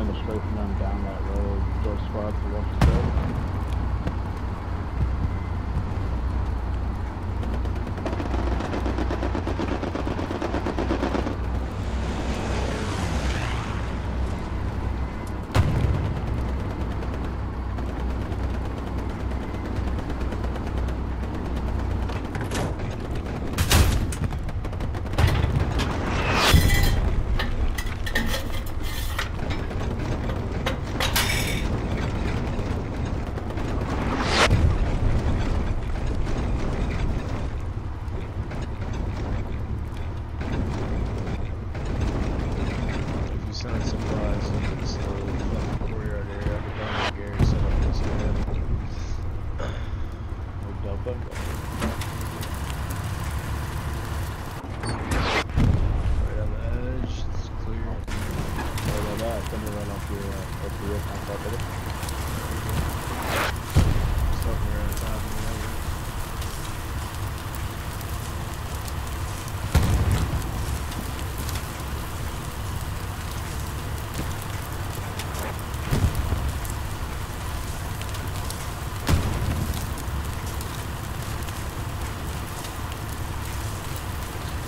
kind of straight from them down that road, door squad to left. Send supplies in this little fucking courtyard area, I've been Gary set up this area. We're Delta. Right on the edge, it's clear. Right on that, coming right off your, uh, off your roof on top of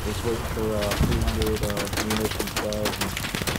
Just waiting for uh, 300 uh, munitions.